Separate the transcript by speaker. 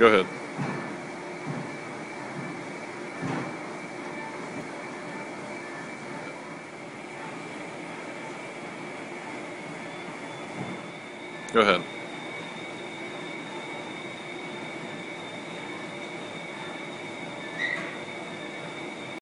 Speaker 1: Go ahead. Go ahead.